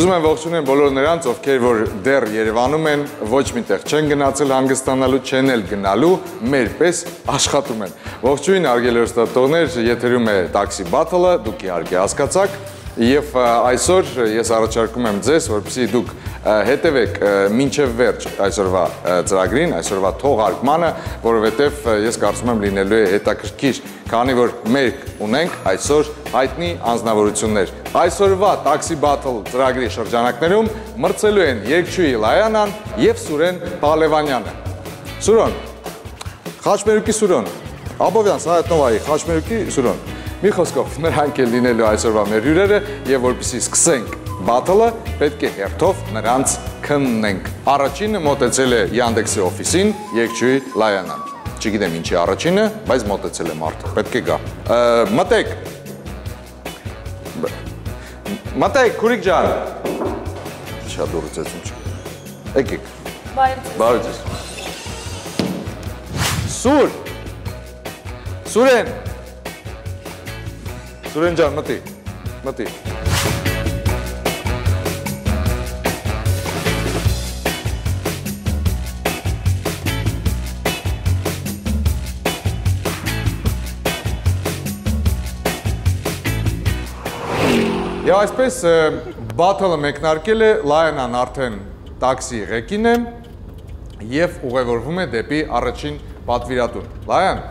Ուզում եմ ողջունեմ բոլոր նրանց, ովքեր որ դեռ Երևանում են, ոչ միտեղ չեն գնացել հանգստանալու, չեն էլ գնալու, մեր պես աշխատում են։ Ողջույն արգելի հեռուստատողներ, եթերում է Taxi Battle-ը, դուք իհարկե հասկացաք, եւ այսօր ես առաջարկում եմ ձեզ, որպեսզի դուք հետևեք մինչև վերջ այսօրվա ծրագրին, այսօրվա թողարկմանը, որովհետև ես կարծում եմ լինելու է հետաքրքիր, քանի որ մենք ունենք այսօր հայտնի անձնավորություններ։ Այսօրվա Taxi Battle ծրագրի շրջանակներում մրցելու են Երկչուի Լայանան եւ Սուրեն Պալևանյանը։ Սուրոն, Խաչմերուկի Սուրոն, Աբովյան Սայատնովայի Խաչմերուկի Սուրոն։ Մի խոսքով, նրանք են լինելու այսօրվա մեր հյուրերը եւ որպեսզի սկսենք battle-ը պետք է հերթով նրանց քննենք։ Առաջինը մոտեցել է Yandex-ի օֆիսին Երկչուի Լայանան։ Չգիտեմ ինչի առաջինը, բայց մոտեցել է մարդը։ Պետք է գա։ Մտեք։ Մտեք, Քուրիկ ջան։ Շատ դուրսեցում չի։ Եկեք։ Բարի ձեզ։ Սուր։ Սուրեն։ Սուրեն ջան, մտի։ Մտի։ Եվ այսպես բաթլը մեկնարկել է, Լայանան արդեն տաքսի ղեկին է եւ ուղևորվում է դեպի առաջին պատվիրատուն։ Լայան,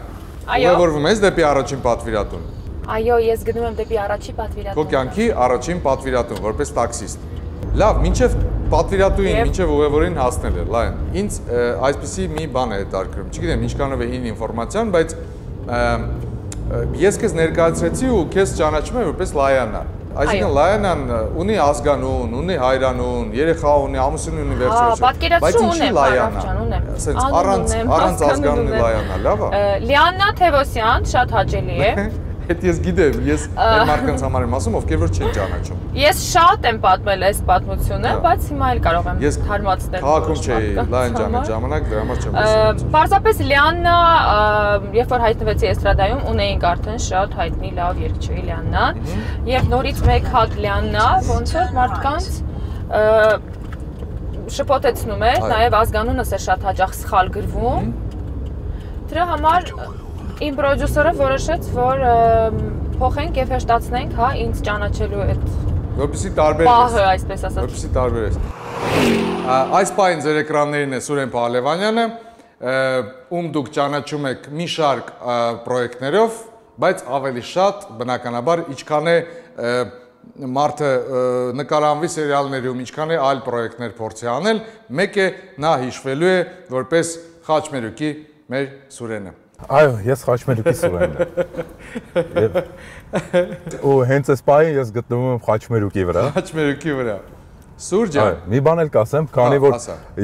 ուղևորվում ես դեպի առաջին պատվիրատուն։ Այո, ես գնում եմ դեպի առաջի պատվիրատուն։ Քո կյանքի առաջին պատվիրատուն, որպես տաքսիստ։ Լավ, մինչև պատվիրատուին, մինչև ուղևորին հասնել է, լայն։ Ինձ այսպեսի մի բան է հետարկում։ Չգիտեմ ինչքանով է հին ինֆորմացիան, բայց ես քեզ ներկայացրեցի ու քեզ ճանաչում եմ որպես Լայանա։ Այսինքն Լայանան ունի ազգանուն, ունի հայրանուն, երեխա ունի, ամուսին ունի վերջերս։ Բայց ինչի Լայանա։ Ասենց առանց առանց ազգանունի Լայանա, լավ է։ Լիաննա Թևոսյան, շատ հաճելի է։ Հետ ես գիտեմ, ես մեր մարդկանց համար եմ ասում, ովքեր որ չեն ճանաչում։ Ես շատ եմ պատմել այս պատմությունը, բայց հիմա էլ կարող եմ թարմացնել։ Քաղաքում չէի, լայն ժամանակ դրա համար չեմ ասում։ Պարզապես Լիաննա, երբ որ հայտնվեցի էստրադայում, ունեինք արդեն շատ հայտնի լավ երգչուհի Լիաննան, եւ նորից մեկ հատ Լիաննա, ոնց որ մարդկանց շփոթեցնում է, նաև ազգանունս է շատ հաճախ սխալ գրվում։ Դրա համար Իմ պրոդյուսերը որոշեց, որ փոխենք եւ հեշտացնենք, հա, ինձ ճանաչելու այդ որպեսի տարբերես։ Պահը, այսպես ասած։ Որպեսի տարբերես։ Այս պայն ձեր էկրաններին է Սուրեն Պահլևանյանը, ում դուք ճանաչում եք մի շարք պրոյեկտներով, բայց ավելի շատ բնականաբար ինչքան է մարդը նկարանվի սերիալներում, ինչքան է այլ պրոյեկտներ փորձի անել, մեկ է նա հիշվելու է որպես խաչմերուկի մեր Սուրենը։ Այո, ես Խաչմերուկի Սուրենն եմ։ Եվ ու հենց այս պահին ես գտնվում եմ Խաչմերուկի վրա։ Խաչմերուկի վրա։ Սուր ջան։ Մի բան էլ կասեմ, քանի որ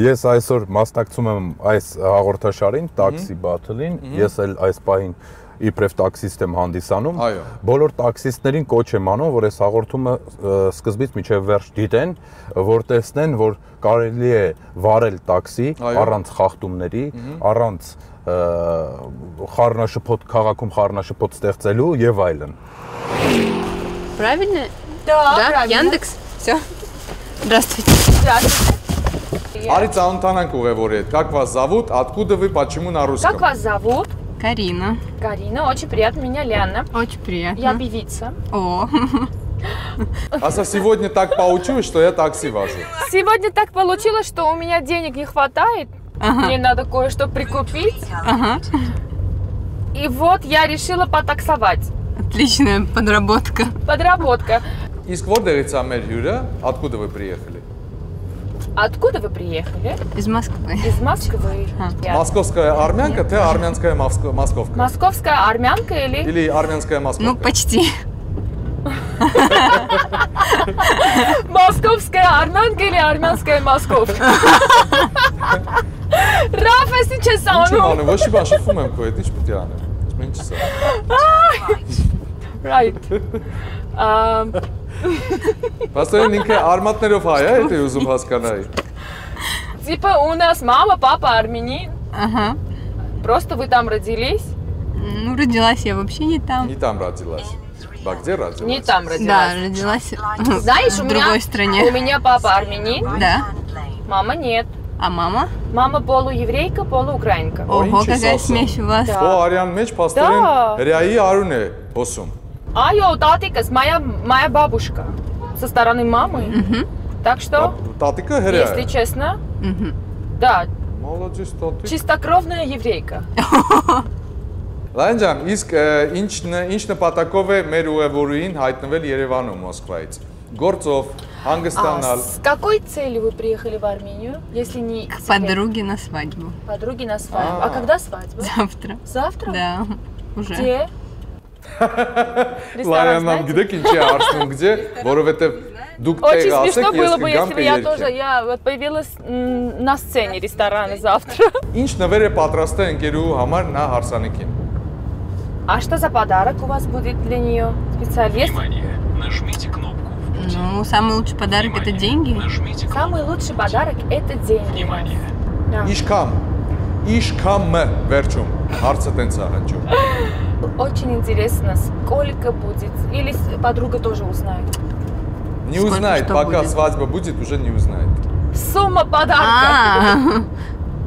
ես այսօր մասնակցում եմ այս հաղորդաշարին, Taxi Battle-ին, ես էլ այս պահին իբրև տաքսիստ եմ հանդիսանում, բոլոր տաքսիստներին կոչ եմ անում, որ այս հաղորդումը սկզբից մինչև վերջ դիտեն, որ տեսնեն, որ կարելի է վարել տաքսի առանց խախտումների, առանց խառնաշփոթ քաղաքում խառնաշփոթ ստեղծելու եւ այլն։ Правильно? Да, да? Яндекс. Все. Здравствуйте. Здравствуйте. Ари цаунтананк уговоре. Как вас зовут? Откуда вы? Почему на русском? Как вас зовут? Карина. Карина, очень приятно. Меня Ляна. Очень приятно. Я певица. О. А сегодня так получилось, что я такси вожу. Сегодня так получилось, что у меня денег не хватает. ага. мне надо кое-что прикупить. Ага. И вот я решила потаксовать. Отличная подработка. Подработка. Из Кводерица Мельюра, откуда вы приехали? Откуда вы приехали? Из Москвы. Из Москвы. А. Я... Московская армянка, Нет. ты армянская моско... московка. Московская армянка или? Или армянская московка. Ну, почти. Московская армянка или армянская московка? Rafesi ce sau nu? Nu am nevoie și așa fumăm cu etici pe не. Deci ce să... Right. Pastaj ninke armatnerov не je это uzum haskanaj. Типа у нас мама, папа армянин. Ага. Просто вы там родились? Ну, родилась я вообще не там. Не там родилась. А где родилась? Не там родилась. Да, родилась Знаешь, в другой меня, стране. У меня папа армянин. Да. Мама нет. А мама? Мама полуеврейка, полуукраинка. Ой, Ого, ինչի какая սասա։ смесь у вас. Да. Ո արյան մեջ փաստորեն Да. հրայի արուն է հոսում։ Այո, տատիկս, моя, моя бабушка со стороны мамы. Так что, Տատիկը հրայ если է։ честно, да, Մոլոջիս տատիկ։ чистокровная еврейка. Լայն ջան, իսկ ը, ինչ ն- ինչ նպատակով է մեր ուղևորուին հայտնվել Երևանում Մոսկվայից։ Գործով Ангастанал. А с какой целью вы приехали в Армению, если не... К подруге на свадьбу. Подруге на свадьбу. А, когда свадьба? Завтра. Завтра? Да, уже. Где? Лаянам где кинче арсмун где? Воровете дук Очень смешно было бы, если бы я тоже я вот появилась на сцене ресторана завтра. Инч вере патраста энкеру хамар на харсанике. А что за подарок у вас будет для нее? Специалист? Внимание! Нажмите ну, самый лучший подарок Внимание. это деньги. Самый лучший подарок это деньги. Внимание. Да. Ишкам. Ишкам верчум. Харца тенцаранчум. Очень интересно, сколько будет. Или подруга тоже узнает. Не сколько узнает, пока будет? свадьба будет, уже не узнает. Сумма подарка. А -а -а.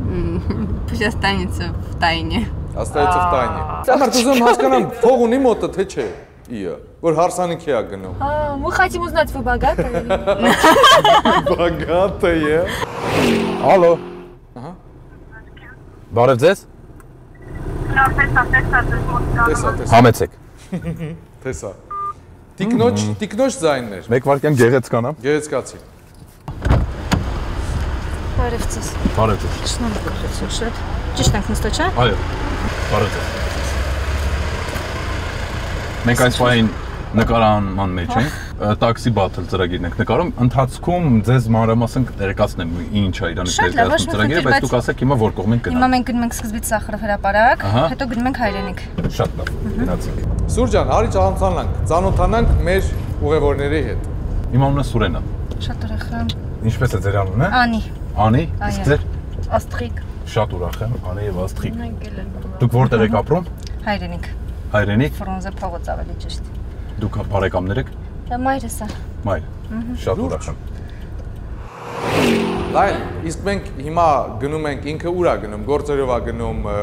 Пусть останется в тайне. Останется в тайне. А. Артузам Хасканам фогу не мота, ты че? չէ։ Իը, որ հարսանիք է գնում։ А, мы хотим узнать, вы богатая или нет? Բագատը է։ Ալո։ Ահա։ Բարև ձեզ։ Տեսա, տեսա, Համեցեք։ տեսա։ Տիկնոջ, տիկնոջ ձայններ։ Մեկ վարքյան գեղեցկանա։ Գեղեցկացի։ Բարև ձեզ։ Բարև ձեզ։ Շնորհակալություն շատ։ Ճիշտ ենք նստա, չէ՞։ Այո։ Բարև ձեզ։ Մենք այս պահին նկարանման մեջ ենք, տաքսի բաթլ ծրագիրն ենք նկարում։ Ընթացքում ձեզ մանրամասն կներկացնեմ ինչ է ոչ ներկայացնում ծրագիրը, բայց դուք ասեք հիմա որ կողմեն Հիմա գնալ։ մենք գնում ենք սկզբից Սախարով հրապարակ, հետո գնում ենք Հայրենիք։ Շատ լավ։ Գնացինք։ Սուր ջան, արի ճանաչանանք, ծանոթանանք մեր ուղևորների հետ։ Իմ անունը Սուրեն է։ Շատ ուրախ եմ։ Ինչպես է ձեր անունը։ Անի, Անի, իսկ ձեր? Աստղիկ, շատ ուրախ եմ, Անի եւ Աստղիկ։ մենք էլ ենք։ Դուք որտեղ եք ապրում։ Հայրենիք, Հայրենիք։ Ֆրոնզե փողոց ավելի ճիշտ։ Դուք բարեկամներ եք։ Դա մայրս է։ Մայր։ Շատ ուրախ եմ։ Լայն, իսկ մենք հիմա գնում ենք ինքը ուրա գնում, գործերով է գնում, ը,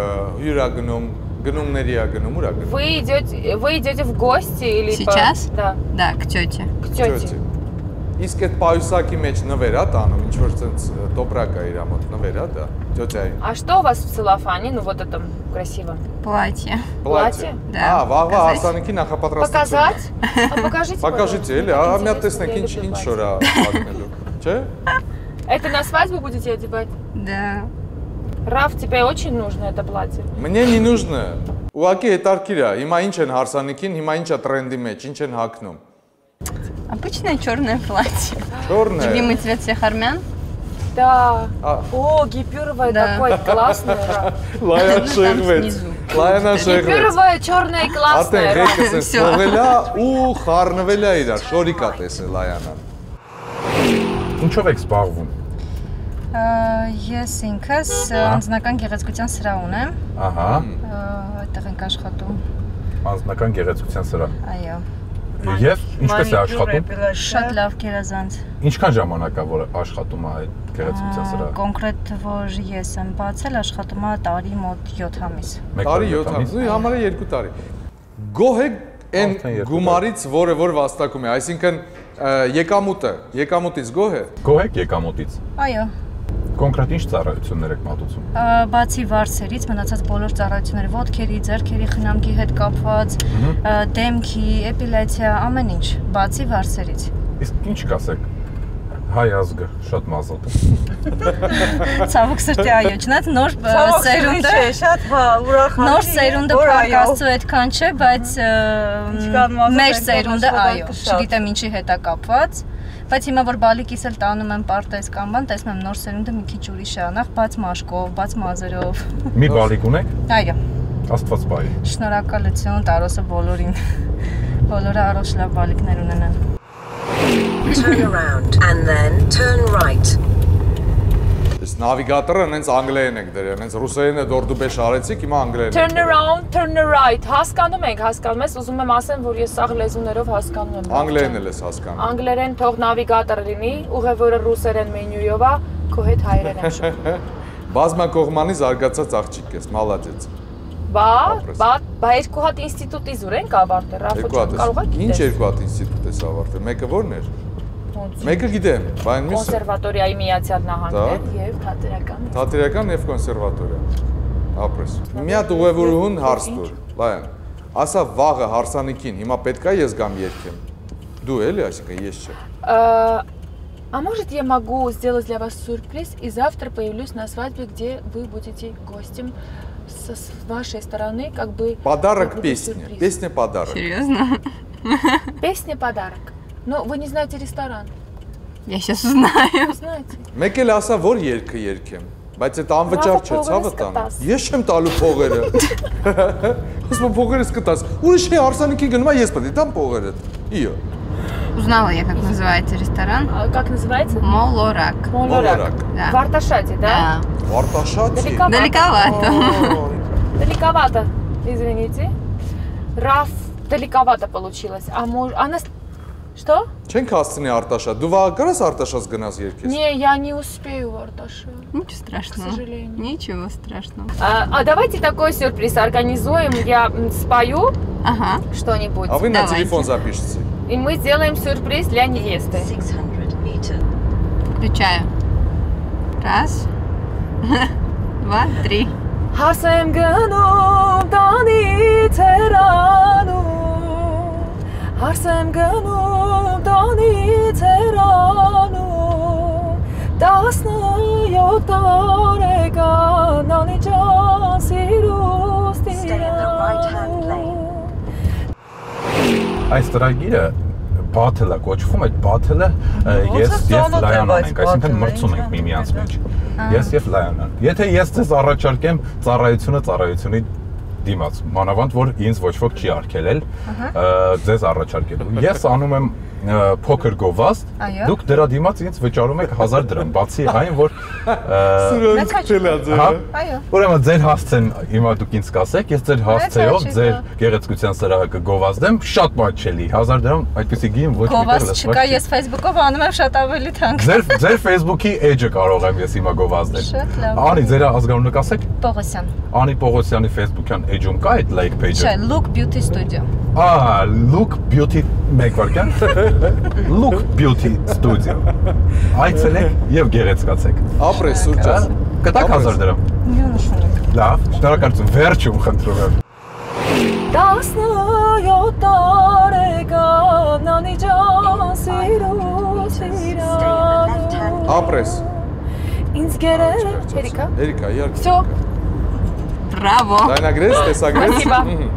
հյուրա գնում, գնումների է գնում, ուրա գնում։ Вы идете, вы идете в гости или по- Сейчас? Да, Да, к тете. к тете. Իսկ այդ պայուսակի մեջ նվեր է տանում, ինչ որ ցենց տոպրակ է իր մոտ նվեր է դա, տյոթյայի։ А что у вас в целлофане, ну вот этом красивом? Платье. Платье? Да, Ահա, վաղվա показать? հարսանիքի նախապատրաստություն։ Показать? А покажите, Покажите, пожалуйста. էլի, Мне ահա մի հատ интересно, տեսնենք я ինչ люблю ինչ платье. շորա ակնելու։ Չէ՞։ Это на свадьбу будете одевать? Да. Раф, тебе очень нужно это платье. Мне не нужно։ Ուղղակի հետարքիր է։ Հիմա ինչ են հարսանիքին, հիմա ինչ է տրենդի մեջ, ինչ են հակնում։ Обычное черное платье. Чёрное։ Любимый цвет всех армян. Да. А. О, гипюровое Да. такое классное. Раф. Լայան Ну, там շեղվեց։ снизу. Լայանա շեղվեց։ Гипюровое черное и Ատեն классное. Раф. ղեկս է Всё. սողելա ու խառնվել է իրար, շորիկ է տեսել Լայանա։ Ինչով եք զբաղվում։ Ա, Ես ինքս անձնական գեղեցկության սրա ունեմ։ Ահա, Ա, Այդտեղ ենք աշխատում։ անձնական գեղեցկության սրա։ Այո։ Եվ ինչպես է աշխատում։ Շատ լավ գերազանց։ Ինչքան ժամանակ է որ աշխատում է այդ գեղեցկության սրա։ Կոնկրետ որ ես եմ բացել, աշխատում է տարի մոտ 7 ամիս։ Տարի տարի 7 ամիս, ու համարը 2 տարի։ Գոհ եք այն գումարից, որը որ վաստակում է, այսինքն եկամուտը, եկամուտից գոհ է։ Գոհ եք եկամուտից։ Այո։ Կոնկրետ ինչ ծառայություններ եք մատուցում։ Ա, Բացի վարսերից մնացած բոլոր ծառայությունները, ոտքերի, ձեռքերի խնամքի հետ կապված, ա, դեմքի, էպիլյացիա, ամեն ինչ, բացի վարսերից։ Իսկ ինչ կասեք։ Հայ ազգը շատ մազոտ է։ Ցավոք սրտի այո, չնայած նոր ա, սերունդը շատ հա, ուրախալի։ Նոր սերունդը փակաստու այդքան չէ, բայց ա, մեր սերունդը այո, չգիտեմ ինչի հետ է կապված, բայց հիմա որ բալիկիս էլ տանում եմ պարտեզ կամ բան, տեսնում եմ նոր սերունդը մի քիչ ուրիշ է, նախ բաց մաշկով, բաց մազերով։ Մի բալիկ ունեք։ Այո, Աստված բարի։ շնորհակալություն Տարոսը բոլորին։ Բոլորը առողջ լավ բալիկներ ունենան։ Turn around and then turn right. Նավիգատորը հենց անգլերեն եք դրել, հենց ռուսերենը դորդուբեշ արեցիք, հիմա անգլերեն։ Turn around, turn right։ Հասկանում եք, հասկանում ես, ուզում եմ ասեմ, որ ես սաղ լեզուներով հասկանում եմ։ Անգլերենը ես հասկանում։ Անգլերեն թող նավիգատոր լինի, ուղևորը ռուսերեն մենյուով է, քո հետ հայերեն եմ շփվում։ Բազմակողմանի զարգացած աղջիկ ես, մալադեց։ Բա, բա, բա երկու հատ ինստիտուտի զուր ենք ավարտել, Ռաֆո ջան, կարող եք ես։ Ինչ երկու հատ ինստիտուտ ես ավարտել։ Մեկը ո՞րն էր Մեկը գիտեմ, բայց մյուսը Կոնսերվատորիայի Միացյալ Նահանգներ Տա։ եւ թատերական։ Թատերական եւ կոնսերվատորիա։ Ապրես։ Մի հատ ուղևորուհուն հարց տուր։ Լայն։ Ասա վաղը հարսանիքին, հիմա պետքա ես գամ երկեմ։ Դու էլի, այսինքն ես չէ։ А а может я могу сделать для вас сюрприз и завтра появлюсь на свадьбе, где вы будете гостем со с вашей стороны, как бы Подарок будет песня. сюрприз. Песня подарок։ Серьезно? Песня подарок. Но вы не знаете ресторан. Я сейчас знаю. Знаете. Մեկ էլ ասա, որ երգը երգեմ, բայց այդ անվճար չէ, ցավը տան։ Ես չեմ տալու փողերը։ Ասում փողերս կտաս։ Ուրիշ է արսանիքի գնում, ես պետք է տամ փողերը։ Իյո։ Узнала я, как называется ресторан. Как называется? Молорак. Молорак. Да. В Арташате, да? Да. В Арташате? Далековато. Далековато, извините. Раз далековато получилось. А мож... А Она с- Что? Չենք հասցնի Արտաշատ։ Դու վաղ կարաս Արտաշած գնաս երկես։ Не, я не успею в Арташат. Ничего страшного. К сожалению. Ничего страшного. А, а давайте такой сюрприз организуем. Я м, спою Ага. что-нибудь, А вы на Давайте. телефон запишите. и мы сделаем сюрприз для невесты. 600 meters. Включаю. Раз. Два, три. Հասեմ գնում տանից հեռանում Հասեմ գնում տանից հեռանում Տասնյոթ տարեկան անիջան սիրուս Stay in the right-hand lane. Այս ծրագիրը բաթելը կոչվում է, բաթելը ես եմ Լայանն այս ենք, այսինքն մրցում ենք միմյանց մեջ։ Ես եւ Լայանն։ Եթե ես ձեզ առաջարկեմ ծառայությունը ծառայությունի դիմաց, մանավանդ որ ինձ ոչ ոք չի արկելել ձեզ առաջարկելու։ Ես անում եմ փոքր գովազդ, Այո։ դուք դրա դիմաց ինձ վճարում եք 1000 դրամ, բացի այն, որ ը, Սուրոց քչել է Հա։ ձեր։ Այո։ Ուրեմն ձեր հասցեն հիմա դուք ինձ կասեք, ես ձեր հասցեով ձեր հա։ գեղեցկության սրահը կգովազդեմ, շատ մաչելի, 1000 դրամ, այդպեսի գին ոչ մի տեղ Գովազ լսված չկա, ես Facebook-ով անում եմ շատ ավելի թանկ։ Ձեր ձեր Facebook-ի edge-ը կարող եմ ես հիմա գովազդել։ Շատ լավ։ Անի, ձեր ազգանունը կասեք։ Պողոսյան։ Անի Պողոսյանի Facebook-յան edge-ում կա այդ like page-ը։ Չէ, Look Beauty Studio։ Ահա, Look Beauty մեկ վարքան։ Look Beauty Studio։ Այցելեք եւ գեղեցկացեք։ Ապրես սուրճաս։ Կտակ 1000 դրամ։ Միանշանակ։ Լավ, շնորհակալություն։ Վերջում խնդրում եմ։ Տասնյոթ տարեկան անիջան սիրուս իրանում Ապրես։ Ինձ գերել Երիկա Երիկա, իհարկե։ Всё, Браво. Դայնագրես, տեսագրես։ Спасибо.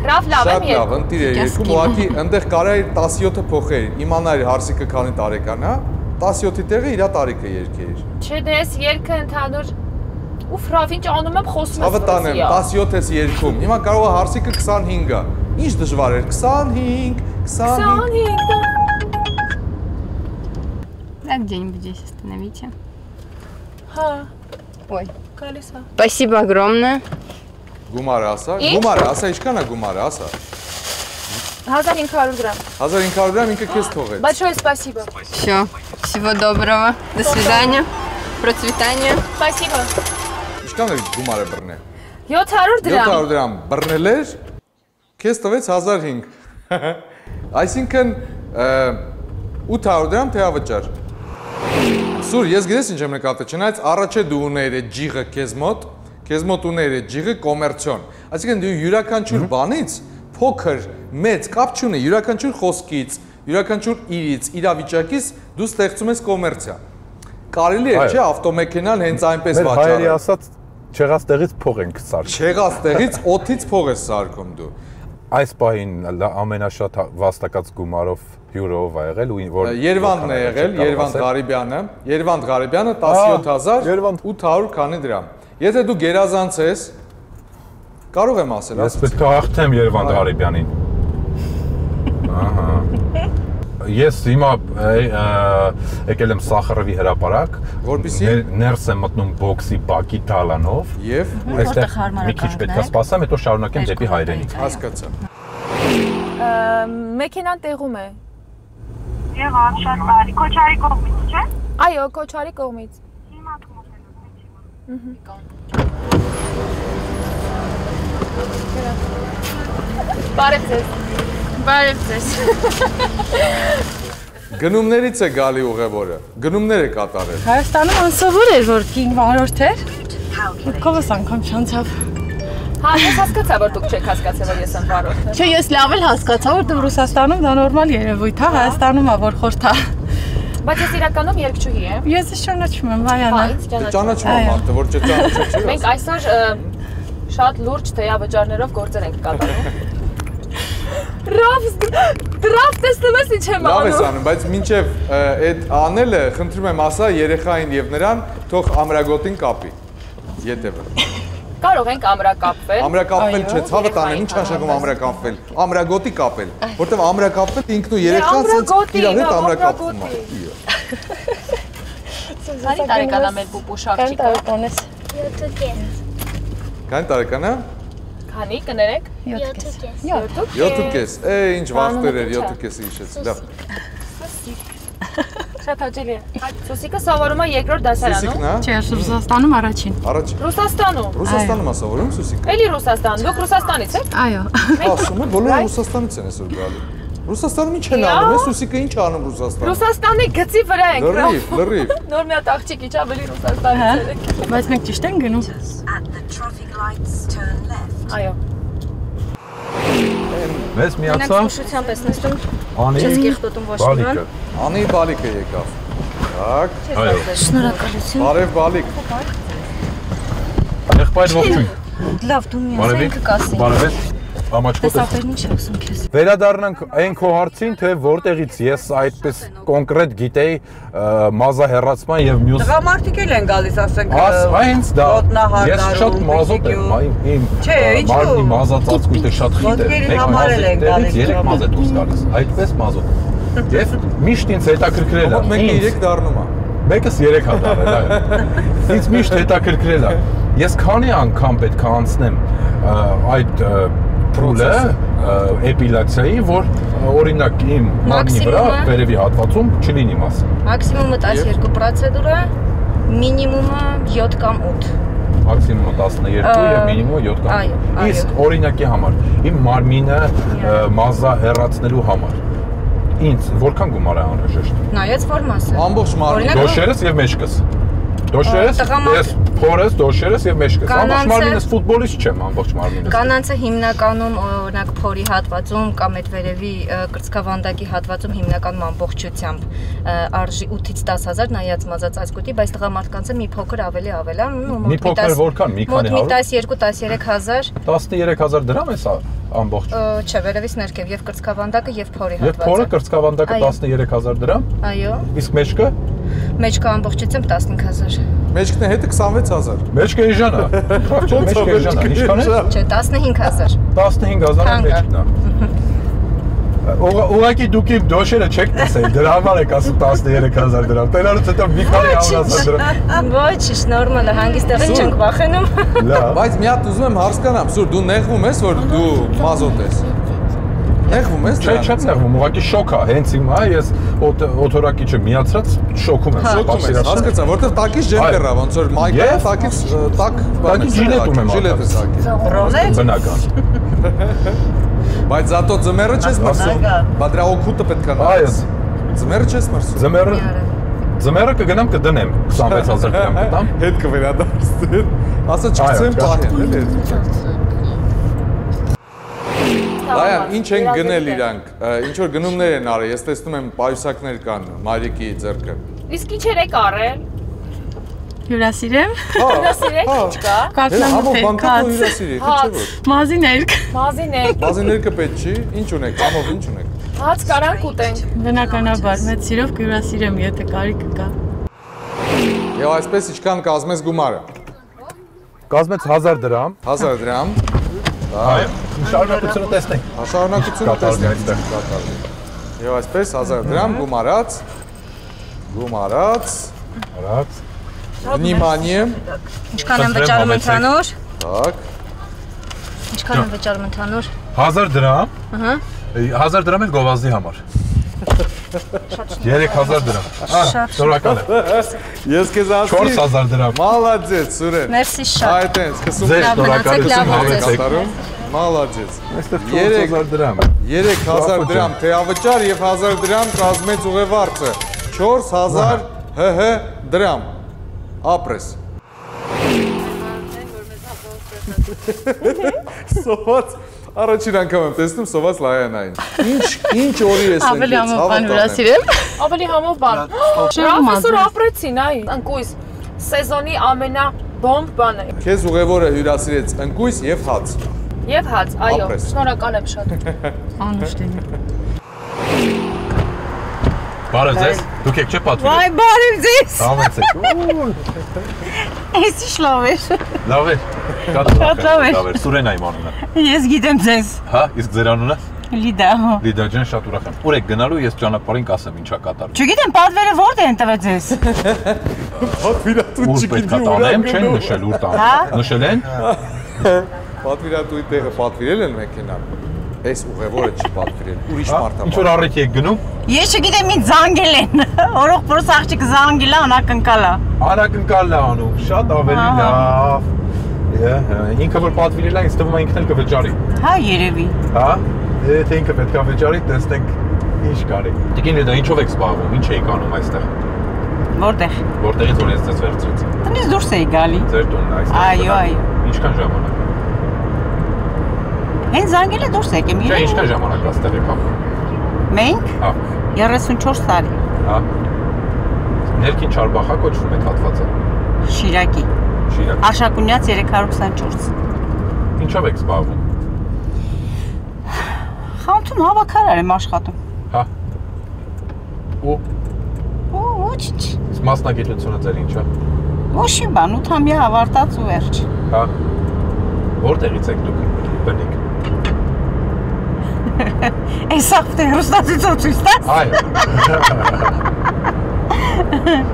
Մհմ, Ռաֆ լավ Շատ եմ լավ, երկու։ ընտիր է երկու, Կասկի։ ուղղակի այնտեղ կարա 17-ը փոխեր։ Իմանար հարսիկը քանի տարեկան է, 17-ի տեղը իր տարիքը երկեր։ Չէ, դե ես երկը ընդհանուր ու Ռաֆ ինչ անում եմ խոսում Ցավը տանեմ, 17 ես երկում։ Հիմա կարող է հարսիկը 25 է։ Ինչ դժվար էր 25, 25։ 25 դա Да, где-нибудь здесь остановите. Հա, Ой. գալիս է։ Спасибо огромное. Գումարը ասա, գումարը ասա, ինչքան է գումարը, ասա։ 1500 գրամ։ 1500 գրամ ինքը քեզ թողեց։ Большое спасибо. Всё. Всего доброго. До свидания. Процветания. Спасибо։ Ինչքան է գումարը բռնել։ 700 դրամ։ 700 դրամ բռնել էր։ Քեզ տվեց 1500։ Այսինքն 800 դրամ թե ավճար։ Սուր, ես գիտես ինչ եմ նկատել, չնայած առաջե դու ուներ այդ ջիղը քեզ մոտ, քեզ մոտ ուներ այդ ջիղը կոմերցիոն։ Այսինքն դու յուրաքանչյուր բանից փոքր, մեծ կապ չունի, յուրաքանչյուր խոսքից, յուրաքանչյուր իրից, իրավիճակից դու ստեղծում ես կոմերցիա։ Կարելի է, չէ, ավտոմեքենան հենց այնպես Մեր հայերի վաճառել։ ասած չեղած տեղից փող ենք սարք։ Չեղած տեղից օթից փող ես սարքում դու։ Այս պահին ամենաշատ հա- վաստակած գումարով հյուրով ա եղել ու որ Երևանն է եղել, Երևան Ղարիբյանը, Երևան Ղարիբյանը 17000 Երևան- 800 քանի դրամ։ Եթե դու գերազանց ես, կարող եմ ասել, Ես պետք է հաղթեմ Երևան Ղարիբյանին։ Ահա։ ես հիմա եկել եմ Սախարովի հրապարակ, Որպեսզի? ներ- ներս եմ մտնում բոքսի բակի տալանով։ Եվ Այստեղ մի քիչ պետք է սպասեմ, հետո շարունակեմ դեպի հայրենիք։ հասկացա։ Մեքենան տեղում է։ Եղավ շատ բարի։ Քոչարի կողմից, չէ՞։ Այո, Քոչարի կողմից։ Բարև ձեզ։ Բարև ձեզ։ Գնումներից է գալի ուղևորը։ Գնումներ է կատարել։ Հայաստանում անսովոր էր որ կին վարորդ էր։. Կովս անգամ չանցավ։ Հա, ես հասկացա, որ դուք չեք հասկացել, որ ես եմ վարորդը։ Չէ, ես լավ էլ հասկացա, որ դու Ռուսաստանում դա նորմալ երևույթ է, Հայաստանում է որ խորթա։ Բայց ես իրականում երկչուհի եմ։ Ես ես ճանաչում եմ Հա, Վայանա։ ճանաչում։ Ճանաչում եմ մարդը, որ չճանաչի չի։ Մենք այսօր շատ լուրջ թեյավճարներով գործեր ենք կատարում։ Ռաֆ, դրաֆ տեսնում ես ինչ եմ Լավ ես անում։ անում, բայց մինչև այդ անելը, խնդրում եմ ասա երեխային եւ նրան թող ամրագոտին կապի։ Ետևը։ Կարող ենք ամրակապվել։ Ամրակապվել չէ, ցավը տանեմ, ինչ նշանակում ամրակապվել։ Ամրագոտի կապել, որտեվ ամրակապվել ինքն ու երեխան սենց ամրագոտի, իր հետ ամրակապվում է։ Հարի տարեկան է մեր պուպուշ աղջիկը։ տոնես։ Քանի տարեկան է։ Քանի կներեք։ 7 7.5։ Է, ինչ վախտեր էր Բանալի 7.5-ի հիշեց։ Լավ։ Շատ հաճելի է։ Սուսիկը սովորում է երկրորդ դասարանում։ Չէ, Ռուսաստանում առաջին։ Առաջ Ռուսաստանում։ Ռուսաստանում է սովորում Սուսիկ։ Էլի Ռուսաստան։ Դուք Ռուսաստանից եք։ Այո։ Ասում եմ, բոլորը Ռուսաստանից են այսօր գալի։ Ռուսաստանում ինչ են անում, է Սուսիկը ինչ է անում Ռուսաստանում։ Ռուսաստանի գծի վրա ենք Լրիվ, լրիվ։ Նոր մի հատ աղջիկ իջա ավելի Ռուսաստանից եք։ Բայց մենք ճիշտ ենք գնում։ At the traffic lights, turn left. Այո։ Մեզ Մենակ միացա զգուշությամբ ես նստում, Անի չես կիղտոտում ոչ մի բալիկը։ բան։ Անի բալիկը եկավ։ Так, Այո։ Շնորհակալություն։ բարև բալիկ։ Եղբայր ողջույն։ Լավ, դու մի Բարև ասենք կասի։ Բարև։ Ամաչկոտ ես։ Տեսապերն ինչ ասում քեզ։ Վերադառնանք այն քո հարցին, թե որտեղից ես այդպես կոնկրետ գիտեի ը, մազա հեռացման եւ մյուս Տղամարդիկ էլ են գալիս, ասենք, Աս, այնց դա։ Ես շատ մազոտ եմ, իմ մարմնի մազածածկույթը շատ խիտ է։ Մեկ համար էլ են մազից գալիս երեք մազ է դուրս գալիս։ Այդպես մազոտ։ Եվ միշտ ինձ հետաքրքրել է։ մեկը ինձ- 3 դառնում է։ Մեկս 3 հատ արել, այո։ Ինձ միշտ հետաքրքրել է։ Ես քանի անգամ պետք է անցնեմ այդ ը, փուլը ը, էպիլյացիայի, որ օրինակ իմ մարմնի վրա վերևի հատվածում չլինի մաս։ Մաքսիմումը 12 պրոցեդուրա, մինիմումը 7 կամ 8։ Մաքսիմումը 12 եւ մինիմումը 7 կամ։ Իսկ օրինակի համար իմ մարմինը մազա հեռացնելու համար ինձ որքան գումար է անհրաժեշտ։ Նայած որ մասը։ Ամբողջ մարմին։ Օրինակ, Դոշերս եւ մեջքս։ Դոշերս, ես փորես, դոշերս եւ մեջքս։ Ամբողջ մարմինս ֆուտբոլիստ չեմ, ամբողջ մարմինս։ Կանանցը հիմնականում օրինակ փորի հատվածում կամ այդ վերևի կրծքավանդակի հատվածում հիմնականում ամբողջությամբ արժի 8-ից 10000 նայած մազած այսկուտի, բայց տղամարդկանցը մի փոքր ավելի ավել է, նո Մի փոքր որքան, մի քանի Մոտ մի հարյուր։ 12-13000 13000 դրամ է սա ամբողջ։ չէ, վերևից ներքև եւ կրծքավանդակը եւ փորի Եվ փորը հատվածը։ կրծքավանդակը Այո։ 13000 դրամ, Այո, իսկ մեջքը մեջքը ամբողջությամբ 15000։ Մեջքն է հետը 26000։ մեջքը էժան է։ Փոքր մեջքը էժան է, ինչքան է։ Չէ, 15000։ 15000 Թանկ է։ մեջքն է։ Ուղղ- Ուղղակի դուք իմ դոշերը չեք տեսել, դրա համար եք ասում 13000 դրամ։ Տենարից հետո մի քանի հավնասա դրամ։ Ոչ, նորմալ է, հանգիստեղից չենք վախենում։ Լավ։ Բայց մի հատ ուզում եմ հասկանամ, սուր դու նեղվում ես, որ դու մազոտ ես։ Նեղվում ես Չէ, չեմ նեղվում, ուղղակի շոկ է, հենց հիմա ես օթորակիչը միացրած շոկում եմ։ Շոկում պատկերացրու։ հասկացա, որտեվ տակից ջեմ Այո։ կռա, ոնց որ մայքը տակից տակ Տակից եմ Ժիլետ ակած։ ես ակի։ Ռոնե, Բնական։ Բայց զատո ձմեռը չես մրսում։ Բնական։ Բա դրա օգուտը պետք է Այո, նայես։ Ձմեռը չես մրսում։ ձմեռը ձմեռը կգնամ կդնեմ 26000 դրամ կտամ։ Հետ կվերադարձնեն։ Ասա չկցեմ Այո, պահեն, էլի։ Լայան, ինչ են գնել իրանք։ Ինչ որ գնումներ են արել։ Ես տեսնում եմ պայուսակներ կան Մարիկի ձեռքը։ Իսկ ինչ երեք արել։ Հյուրասիրեմ։ Հյուրասիրեք ինչ կա։ բանկա ու եկած։ հյուրասիրի, Հա։ որ։ Մազին երկ։ Մազինեք։ Բազիներկը պետք չի։ Ինչ ունեք, ամով ինչ ունեք։ Հաց կարանք ուտենք։ Բնականաբար, մեծ սիրով կհյուրասիրեմ, եթե կարիք կա։ Եվ այսպես ինչքան կազմես գումարը։ Կազմեց 1000 դրամ։ 1000 դրամ։ Այո։ Շարունակությունը տեսնենք։ Շարունակությունը տեսնենք այստեղ կատարվի։ Եվ այսպես 1000 դրամ գումարած գումարած արած Внимание։ Ինչքան են վճարում ընդհանուր։ Так։ Ինչքան են վճարում ընդհանուր։ 1000 դրամ։ Ահա։ 1000 դրամ էլ գովազդի համար։ 3000 դրամ։ Ահա, շնորհակալ եմ։ Ես քեզ ասի 4000 դրամ։ Մալադեց Սուրեն Մերսի շատ։ Այդ է սկսում Ձեր Լավ, շնորհակալություն կատարում Մալադեց Այստեղ 3000 4000 դրամ։ 3000 դրամ թեավճար եւ 1000 դրամ կազմեց ուղևարցը 4000 ՀՀ դրամ ապրես Սոված առաջին անգամ եմ տեսնում սոված լայանային Ինչ ինչ օրի ես Ավելի համապան հյուրասիրեմ։ Ավելի համով բան։ Պրոֆեսոր ապրեցին, այ, ընկույս։ Սեզոնի ամենա բոմբ բանը։ Քեզ ուղևորը հյուրասիրեց ընկույս եւ հաց Եվ հաց, այո, շնորհակալ եմ շատ։ Բարև ձեզ։ Դուք եք չէ պատվիրել։ Վայ, բարև ձեզ։ Համեցեք։ Էս ի՞նչ լավ է։ Լավ է։ Է։ Սուրենա իմ անունը։ Ես գիտեմ ձեզ։ Հա, իսկ ձեր անունը։ Լիդա։ հա։ Լիդա ջան, շատ ուրախ եմ։ Ուր եք գնալու, ես ճանապարհին կասեմ ինչա կատարում։ Չգիտեմ, պատվերը որտե են տվել ձեզ։ Պատվիրատու Ուր պետք է չեն նշել ուր տանեմ։ Հա? Նշել են։ Պատվիրատուի տեղը պատվիրել են մեքենան Այս ուղևորը չի պատվիրել ուրիշ մարդ է Ինչ որ առիթ եք գնում։ Ես չգիտեմ, ինձ զանգել են։ Օրող պրոս աղջիկը զանգել է, անակնկալ է։ Անակնկալ է անում, շատ ավելի Ահա։ լավ։ Ահա, ինքը որ պատվիրել է, ինձ թվում է ինքն էլ կվճարի։ Հա, երևի։ Հա։ Եթե ինքը պետք է վճարի, տեսնենք ինչ կարի։ Տիկին դա ինչով եք զբաղվում, ինչ եք անում այստեղ։ Որտեղ։ Որտեղից որ ես ձեզ վերցրեցի։ Տնից դուրս էի գալի։ Ձեր տունն այստեղ։ Այո, այո։ Ինչքան ժամանակ։ Հենց զանգել է դուրս եկեմ։ Չէ, ինչքան ժամանակ այստեղ եք ապրում։ Մենք Հա, 34 տարի։ հա։ Ներքին Չարբախա կոչվում է հատվածը։ Շիրակի։ Շիրակ։ Արշակունյաց 324։ Ինչով եք զբաղվում։ Խանութում հավաքարար եմ աշխատում։ Հա։ Ու Ու ոչինչ։ մասնագիտությունը ձեր ինչա։ Ոչի բան, 8-ամյա ավարտած ու վերջ։ Հա։ Որտեղից եք դուք։ Բնիկ։ Այս ախտը հստացիցով ցույց տաս։ Այո։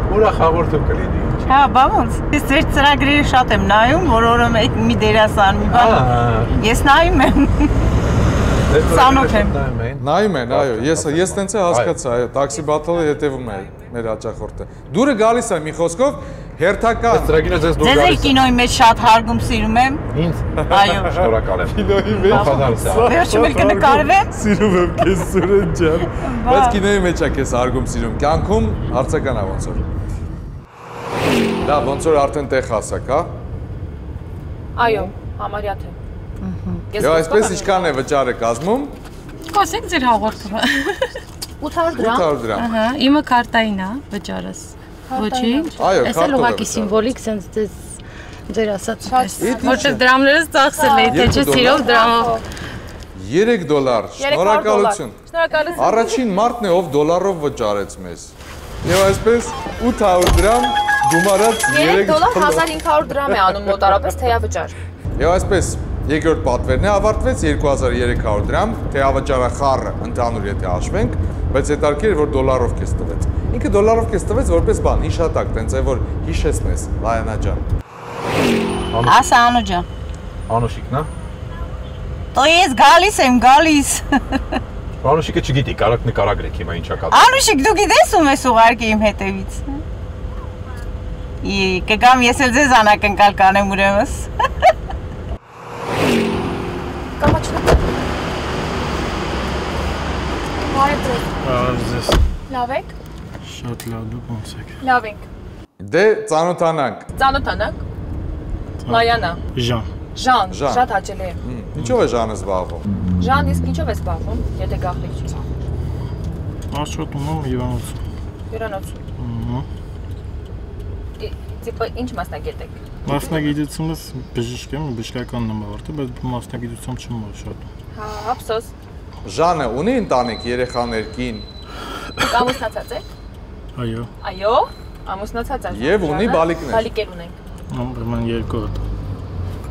Ուրախ հաղորդում կլինի։ Հա, բա ոնց։ Ես ձեր ծրագրերը շատ եմ նայում, որ օրը մեկ մի դերասան, մի բան։ Ահա։ Ես նայում եմ։ Ծանոթ եմ։ Նայում են, այո, ես ես տենց է հասկացա, այո, տաքսի բաթլը հետևում է մեր հաճախորդը։ Դուրը գալիս է մի խոսքով հերթական Ծրագիրը ձեզ դուր Ձեզ էլ գալիս։ կինոյի մեջ շատ հարգում սիրում եմ։ Ինձ Այո։ շնորհակալ եմ։ կինոյի մեջ Վերջում էլ կնկարվեմ։ սիրում եմ քեզ Սուրեն ջան։ Բայց կինոյի մեջ է քեզ արգում սիրում։ Կյանքում հարցական է Լավ, ոնց որ արդեն տեղ հասակ, հա։ Այո, համարյա թե։ Եվ այսպես ինչքան է վճարը կազմում։ Կոսեք ձեր հաղորդումը։ 800 դրամ։ 800 դրամ։ Ահա, իմը կարտային է վճարս։ Ոչինչ։ Այո, Էս էլ ուղակի սիմվոլիկ sense դες ձեր ասած պես։ Որտեղ դրամներս ծախսել էի, թե չէ սիրով դրամով։ 3 դոլար։ Շնորհակալություն։ Շնորհակալություն։ Առաջին մարդն է, ով դոլարով վճարեց մեզ։ Եվ այսպես 800 դրամ գումարած 3 3 դոլար 1500 դրամ է անում մոտարապես թեյավճար։ Եվ այսպես երկրորդ պատվերն է ավարտվեց 2300 դրամ, թեյավճարախառը ընդհանուր եթե հաշվենք, բայց հետարքեր որ դոլարով քեզ տվեց։ Ինքը դոլարով քեզ տվեց որպես բան, հիշատակ, տենց է որ հիշեցնես, Լայանա ջան։ Ասա Անուջա։ Անուշիկն է։ Տո ես գալիս եմ, գալիս։ Անուշիկը չգիտի, կարակ նկարագրեք հիմա ինչա կա։ Անուշիկ, դու գիտես ում ես ուղարկի իմ հետևից։ կգամ ես էլ ձեզ անակնկալ կանեմ ուրեմն։ Կամաչնա։ Բարև ձեզ։ Արզես Լավ եք։ շատ լավ դուք ոնց եք։ Լավ ենք։ Դե ծանոթանանք։ Ծանոթանանք։ Լայանա։ Ժան Ժան, շատ հաճելի է։ Ինչով է Ժանը զբաղվում։ Ժան, իսկ ինչով ես զբաղվում, եթե գաղտնիք չի։ աշխատում եմ Հյուրանոցում։ Ի- Տիպը ինչ մասնագետ եք։ Մասնագիտությունս բժիշկ եմ, բժշկականն եմ ավարտել, բայց մասնագիտությամբ չեմ աշխատում։ Հա, ափսոս։ Ժանը ունի ընտանիք, երեխաներ, կին ամուսնացած եք։ Այո, Այո, ամուսնացած եք։ Եվ ունի բալիկներ։ Բալիկեր ունենք։ ուրեմն երկու հատ։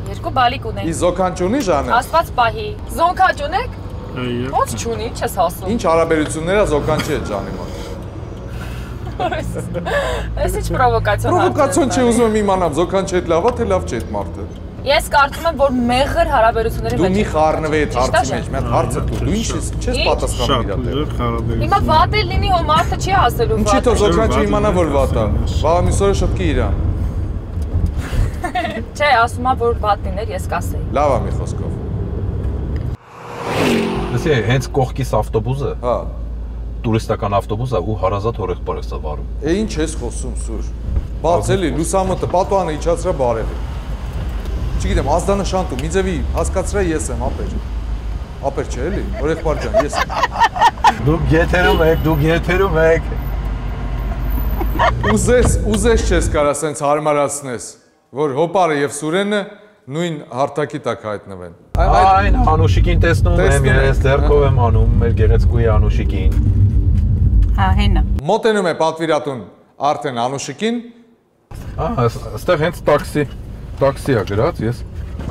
Երկու բալիկ ունենք։ զոքանչ ունի Ժանը։ Աստված պահի։ Զոնքաճ ունեք։ Այո։ Ոնց չունի, ինչ ես ասում։ Ինչ հարաբերություններ է Զոկանչի հետ ջանի մոտ։ Այս ինչ պրովոկացիոն Պրովոկացիոն չի ուզում իմանամ Զոկանչի հետ լավա թե լավ չէ այդ մարդը։ Ես կարծում եմ, որ մեղր հարաբերությունների Դու մեջ մի խառնվե այդ հարցի մեջ, մի հատ հարցը դու դու ինչ ես չես պատասխանում Շատ իրա խարաբերություն։ Հիմա վատ է լինի, հո մարդը չի ասելու Ինչի՞ թող վատ։ է։ Զոկանչը իմանա որ վատ է։ Բաղ միսորը շտկի իրան։ Չէ, ասում եմ, որ վատ լիներ, ես կասեի։ Լավ է մի խոսքով։ Լսի, հենց կողքիս ավտոբուսը, Հա։ տուրիստական ավտոբուսը ու հարազատ սա վարում։ Է ինչ ես խոսում սուր։ Բաց էլի լուսամուտը պատուանը իջացրա բարևի։ Չգիտեմ, ազդանշան դու միձևի հասկացրա ես եմ ապեր։ Ապեր չէ էլի, օրեղբայր ջան, ես եմ։ Դուք եթերում եք, դուք եթերում եք։ Ուզես, ուզես չես կարա սենց հարմարացնես, որ հոպարը եւ Սուրենը նույն հարթակի տակ հայտնվեն։ Այն Անուշիկին տեսնում եմ, ես ձեռքով եմ անում մեր գեղեցկուի Անուշիկին։ Հա, հենա։ Մոտենում է պատվիրատուն արդեն Անուշիկին, Ահա, այստեղ հենց տաքսի, տաքսի է գրած, ես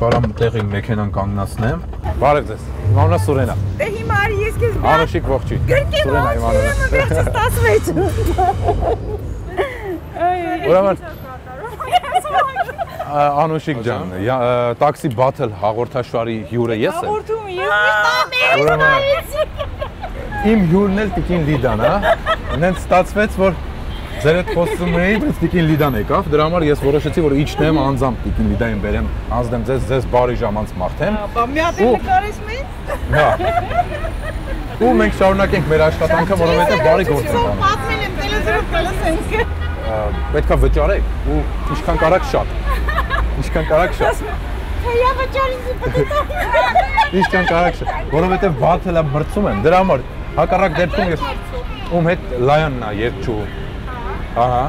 կարամ տեղի մեքենան կանգնացնեմ։ Բարև ձեզ։ Իմ անունը Սուրեն է։ Դե հիմա արի ես քեզ Անուշիկ ողջույն։ իմ անունը։ վերջից 16։ Ուրեմն Անուշիկ ջան, տաքսի բաթլ հաղորդաշարի հյուրը ես եմ։ Հաղորդում ես Ուրեմն իմ հյուրն էլ Տիկին Լիդան, հա։ Նենց ստացվեց, որ ձեր հետ խոսում էի, բայց Տիկին Լիդան եկավ, դրա համար ես որոշեցի, որ իջնեմ անձամբ Տիկին Լիդային բերեմ, անձնեմ ձեզ, ձեզ բարի ժամանց մարդեմ։ Բա մի հատ նկարես մեզ։ Հա։ Ու մենք շարունակենք մեր աշխատանքը, որովհետև բարի գործ ենք անում։ Պատմել եմ տելեզրով կլսենք։ Պետքա վճարեք ու ինչքան կարաք շատ։ Ինչքան կարաք շատ։ Թեյա վճարինի պետք Ինչքան կարաք շատ, որովհետև բաթելա մրցում եմ, դրա համար հակառակ դեպքում ես ում հետ լայանն է երկչու։ Ահա։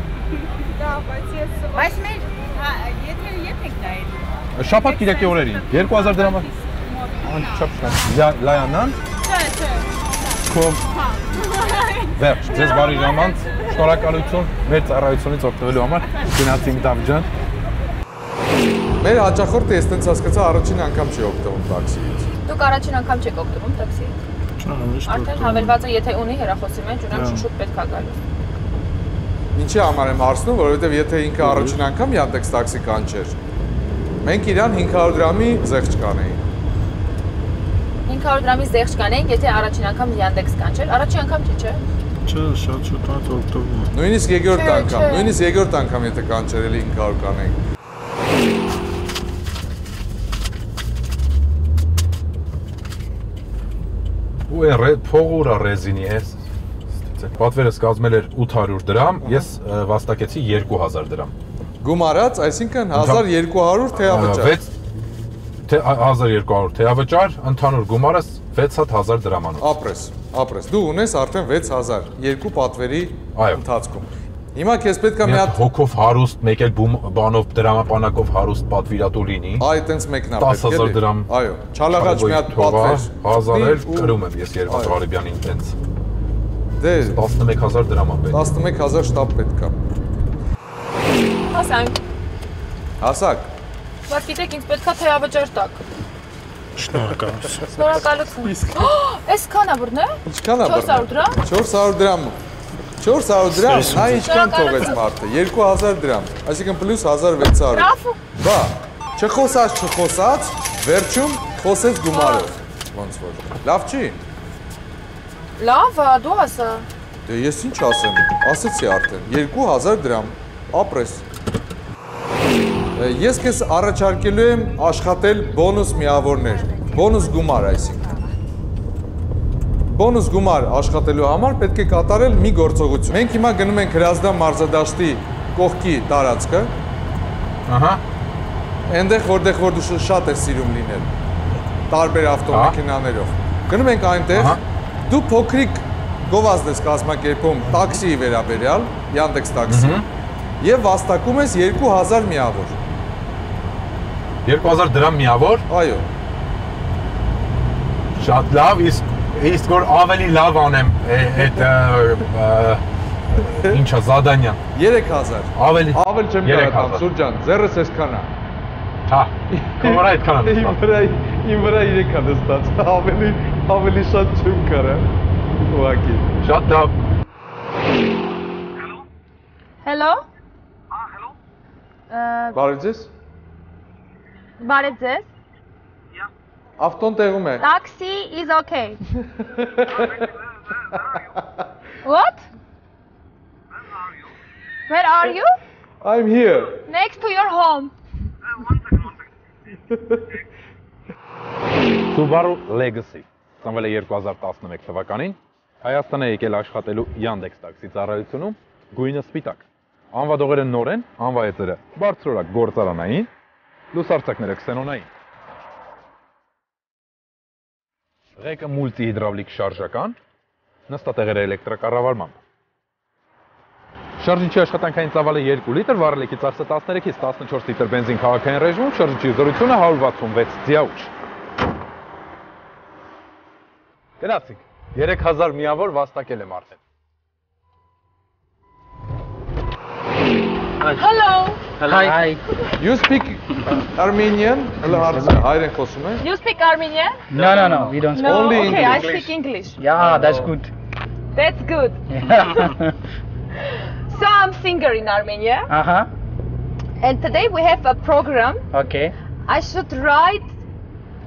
Բայց մեր հա, եթե երբ եք նայել։ Շաբաթ կիրակի օրերին 2000 դրամ։ Անչափ լայանան։ Չէ, չէ։ Քո Վերջ, ձեզ բարի ժամանց, շնորհակալություն մեր ծառայությունից օգտվելու համար։ Գնացինք Դավ ջան։ մեր հաճախորդը ես տենց հասկացա առաջին անգամ չի օգտվում տաքսիից։ Դուք առաջին անգամ չեք օգտվում տաքսիից։ Արդեն հավելվածը եթե ունի հեռախոսի մեջ, ուրեմն շուտ պետք է գալու։ Ինչի համար եմ հարցնում, որովհետև եթե ինքը առաջին անգամ Yandex տաքսի կանչեր, մենք իրան 500 դրամի զեղչ կանեին։ 500 դրամի զեղչ կանենք, եթե առաջին անգամ Yandex կանչեր, առաջին անգամ չէ, չէ։ Չէ, շատ շուտ այդ օգտվում Նույնիսկ երկրորդ անգամ, նույնիսկ երկրորդ անգամ եթե կանչեր էլի 500 կանեին։ Ու է ռե փողուրա ռեզինի է։ Պատվերս կազմել էր 800 դրամ, ես վաստակեցի 2000 դրամ։ Գումարած, այսինքն 1200 թեավճար։ 6 թե 1200 թեավճար, ընդհանուր գումարս 6000 դրամանոց։ Ապրես, ապրես։ Դու ունես արդեն 6000 երկու պատվերի ընթացքում։ Հիմա քեզ պետք է Մի հատ հոգով հարուստ, մեկ էլ բանով դրամապանակով հարուստ պատվիրատու լինի։ այ տենց մեկն է 10000 դրամ։ Այո, չալաղաճ մի հատ պատվեր։ Հազարել ու- կրում եմ ես Երվանդ Ղարիբյանին տենց։ Դե 11000 դրամ է պետք։ 11000 շտապ պետք է։ Հասանք։ Հասակ։ Բայց գիտեք, ինձ պետքա թեավճար տակ։ Շնորհակալություն։ Շնորհակալություն։ Այսքան է բռնե։ Ինչքան է 400 դրամ։ 400 դրամ։ 400 դրամ, նա ինչքան Շնորհակալություն։ թողեց մարդը։ 2000 դրամ, այսինքն պլյուս 1600։ Բրավո։ Բա, չխոսած, չխոսած, վերջում խոսեց գումարով։ Ոնց որ։ Լավ չի։ Լավ, դու ասա։ Դե ես ինչ ասեմ, ասեցի արդեն, 2000 դրամ, ապրես։ Ես քեզ առաջարկելու եմ աշխատել բոնուս միավորներ, բոնուս գումար այսինքն։ Բոնուս գումար աշխատելու համար պետք է կատարել մի գործողություն։ Մենք հիմա գնում ենք Հրազդան մարզադաշտի կողքի տարածքը, Ահա։ այնտեղ որտեղ որ դու շատ ես սիրում լինել տարբեր ավտոմեքենաներով։ Գնում ենք այնտեղ, դու փոքրիկ գովազդ ես կազմակերպում տաքսիի վերաբերյալ, Yandex տաքսի, եւ վաստակում ես 2000 միավոր։ 2000 դրամ միավոր, Այո, շատ լավ, իսկ իսկ որ ավելի լավ անեմ այդ ինչա զադանյան 3000։ ավելի Ավել չեմ 3000։ կարող, Սուրջան, ձեռս էսքան է։ հա կոմորա այդքան Իմ վրա Իմ վրա իրենք է նստած, ավելի ավելի շատ չեմ կարա։ Ուղակի։ Շատ լավ։ Hello։ Բարև ձեզ։ Բարև ձեզ։ Ավտոն տեղում է։ Taxi is okay. What? Where are you? I'm here. Next to your home. Subaru Legacy ծնվել է 2011 թվականին Հայաստան է եկել աշխատելու Yandex տաքսի ծառայությունում գույնը սպիտակ անվադողերը նոր են անվայեցերը բարձրորակ գործարանային լուսարձակները քսենոնային ղեկը մուլտիհիդրավլիկ շարժական նստատեղերը էլեկտրակառավարմամբ Շարժիչի աշխատանքային ծավալը 2 լիտր, վառելիքի ծախսը 13-ից 14 լիտր բենզին քաղաքային ռեժիմում, շարժիչի զորությունը 166 ձիաուչ։ Գնացինք։ 3000 միավոր վաստակել եմ արդեն։ Hello. Hello. Hi. You speak uh, Armenian? Hello, You speak Armenian? No, no, no. We don't speak. No, Only okay, English. I speak English. Yeah, that's good. That's good. so I'm singer in Armenia. Uh huh. And today we have a program. Okay. I should write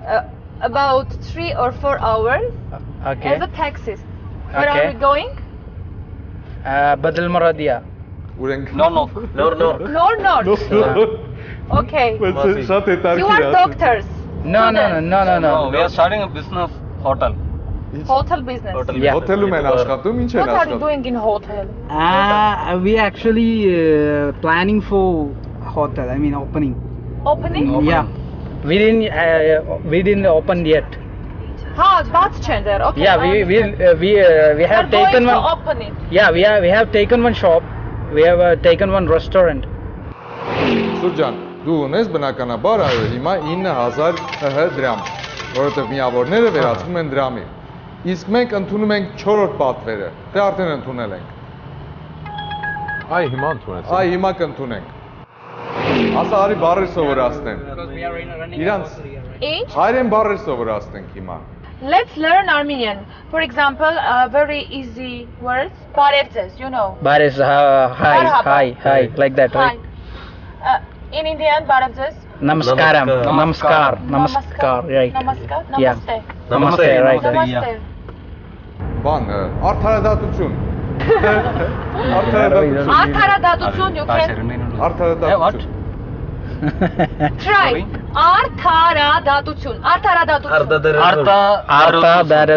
uh, about three or four hours. Uh, okay. As a taxist. Where okay. are we going? Uh, Badal Moradia wouldn't No, no, no, no. No. No, no. Okay. Well, You are doctors. No, no, no, no, no, no. We are starting a business hotel. Hotel business. Hotel, yeah. hotel mein What are you doing in hotel? Ah, uh, we actually uh, planning for hotel. I mean opening. Opening? opening. Yeah. We didn't uh, we didn't open yet. Ah, that's gender. Okay. Yeah, we we uh, we uh, we have We're taken one. open it. Yeah, we are we have taken one shop. We have uh, taken one restaurant. Սուրջան, դու ունես բնականաբար այո, հիմա 9000 ՀՀ դրամ, որովհետև միավորները վերածվում են դրամի։ Իսկ մենք ընդունում ենք 4-րդ պատվերը։ Դե արդեն ընդունել ենք։ Այ հիմա ընդունեցինք։ Այ հիմա կընդունենք։ Ասա արի բառեր սովորացնեն։ Իրանց Ինչ? հայերեն բառեր սովորացնենք հիմա։ Let's learn Armenian. For example, uh, very easy words. Barevzes, you know. But it's uh, hi, Marhaba. hi, hi, like that, Hi. right? Uh, in Indian, Barevzes. Namaskaram, namaskar, namaskar, right? Namaskar. Yeah. Namaste. Namaste, right? Namaste. Բան, ը, արդարադատություն։ Արդարադատություն։ Արդարադատություն, you can Արդարադատություն։ try. Արդարադատություն. Արդարադատություն. Arta, Arta, that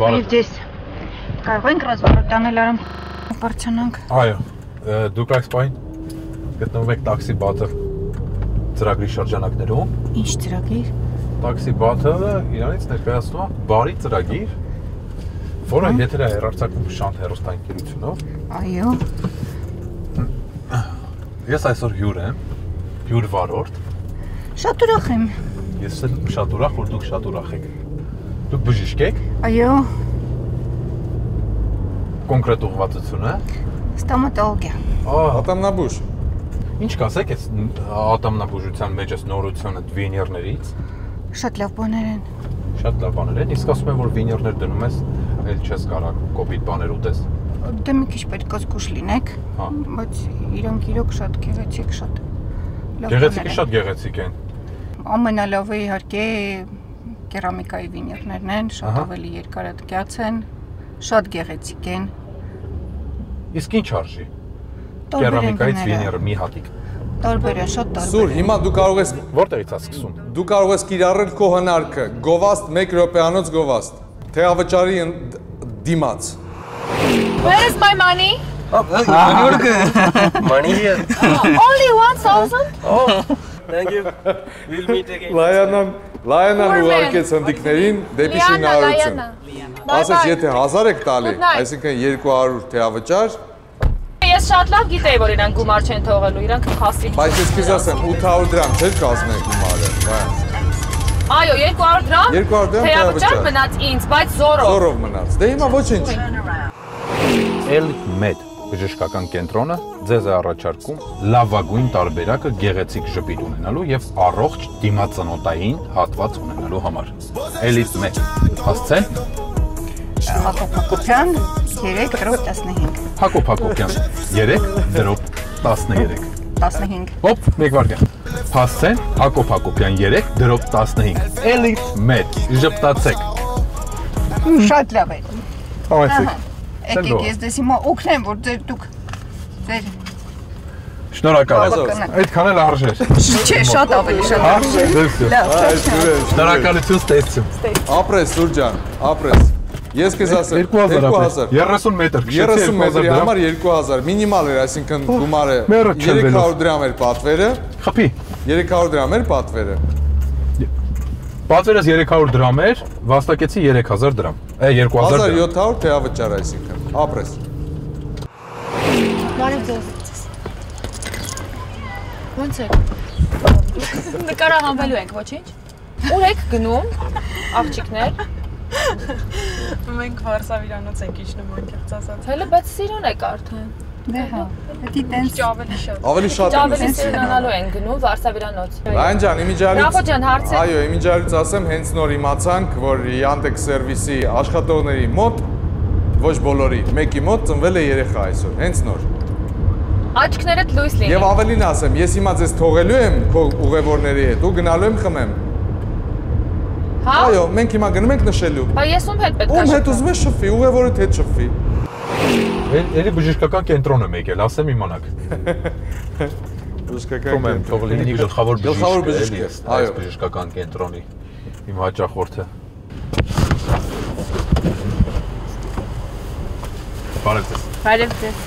Բարև ձեզ։ Կարող ենք ռազմավարտանել արամ բարձանանք։ Այո, դուք այս պայն գտնվում եք տաքսի բաթը ծրագրի շրջանակներում։ Ինչ ծրագիր։ Տաքսի բաթը իրանից ներկայացնում է բարի ծրագիր, որը եթեր է հեռարձակվում շանտ հեռուստաընկերությունով։ Այո։ Ես այսօր հյուր եմ, հյուր վարորդ։ Շատ ուրախ եմ։ Ես էլ շատ ուրախ, որ դուք շատ ուրախ եք։ Դուք բժիշկ եք, Այո, կոնկրետ ուղղվածությունը։ ստոմատոլոգիա։ Ահա, Ատամնաբուժ։ ինչ կասեք այս ատամնաբուժության մեջ այս նորությունը վինիրներից։ Շատ լավ բաներ են։ Շատ լավ բաներ են։ Իսկ ասում են, որ վինիրներ դնում ես, այլ չես կարող կոպիտ բաներ ուտես։ Դե մի քիչ պետք է զգուշ լինեք, Հա։ բայց իրանք իրոք շատ գեղեցիկ, շատ լավ Գեղեցիկը շատ գեղեցիկ են։ Ամենալավը իհարկե կերամիկայի վինիրներն են, շատ ավելի երկարատկյաց են, շատ գեղեցիկ են։ Իսկ ինչ արժի։ Կերամիկայից վինիրը մի հատիկ։ Տարբեր են, շատ տարբեր։ Սուր, հիմա դու կարող ես Որտեղից է սկսում։ դու կարող ես կիրառել քո հնարքը։ Գովաստ 1 րոպեանոց գովաստ։ Թեավճարի ընդ- դիմաց։ Where is my money? Money here. Only 1000? Thank you. We'll meet again. Լայանան Լայանան ուղարկեց հնդիկներին դեպի շինարարություն։ Ասաց, եթե 1000 եք տալի, այսինքն 200 թեավճար, Ես շատ լավ գիտեի, որ իրանք գումար չեն թողելու, իրանք խասի։ բայց ես քեզ ասեմ 800 դրամ չէր կազմել գումարը։ Վայ։ Այո, 200 դրամ։ 200 դրամ թեավճար։ մնաց ինձ, բայց զորով։ Զորով մնաց։ Դե հիմա ոչինչ։ Էլ մեդ բժշկական կենտրոնը ձեզ է առաջարկում լավագույն տարբերակը գեղեցիկ ժպիտ ունենալու եւ առողջ դիմացնոտային հատված ունենալու համար։ Էլիտ 1։ Հասցե։ Հակոբ Հակոբյան 3.15 Հակոբ Հակոբյան 3 դրոպ 13 15 Հոպ, մեկ վարդյան։ Հասցեն Հակոբ Հակոբյան 3 դրոպ 15 Էլիտ 1 ժպտացեք։ Շատ լավ է։ Համեցեք։ Եկեք ես դες հիմա օգնեմ, որ ձեր դուք ձեր Շնորհակալ եմ։ Այդքան էլ արժեր։ Չէ, շատ ավելի շատ արժեր։ Լավ, շնորհակալություն ստեցում։ Ապրես Սուր ջան, ապրես։ Ես քեզ ասեմ 2000 30 մետր 30 մետրի համար 2000 մինիմալ էր, այսինքն գումարը 300 դրամ էր պատվերը։ Խփի 300 դրամ էր պատվերը։ Պատվերս 300 դրամ էր, վաստակեցի 3000 դրամ։ Է 2000 դրամ։ 1700 թեավճար այսինքն։ Ապրես։ Բարև ձեզ։ Ոնց եք։ Նկարահանվելու ենք, ոչինչ։ Ուր եք գնում, աղջիկներ։ Մենք Վարշավիրանոց ենք իջնում անկեղծ ասած։ Հələ բայց սիրուն եք արդեն։ Դե հա, դա տենց ավելի շատ։ Ավելի շատ ավելի սիրունանալու են գնում Վարշավիրանոց։ Լայն ջան, իմիջարից Ռաֆո ջան, հարց է։ Այո, իմիջարից ասեմ, հենց նոր իմացանք, որ Yandex սերվիսի աշխատողների մոտ ոչ բոլորի, մեկի մոտ ծնվել է երեխա այսօր, հենց նոր։ Աչքներդ լույս լինի։ Եվ ավելին ասեմ, ես հիմա ձեզ թողելու եմ քո ուղևորների հետ, ու գնալու եմ խմեմ։ Հա։ Այո, մենք հիմա գնում ենք նշելու։ Բա ես ում հետ պետք է Ում հետ ուզում ես շփվի, ուղևորդ հետ շփվի։ Էլի բժշկական կենտրոն եմ եկել, ասեմ իմանաք։ Բժշկական կենտրոն։ Թող լինի գլխավոր բժիշկ։ Գլխավոր բժիշկ։ Այո, բժշկական կենտրոնի իմ հաճախորդը։ Բարև ձեզ։ Բարև ձեզ։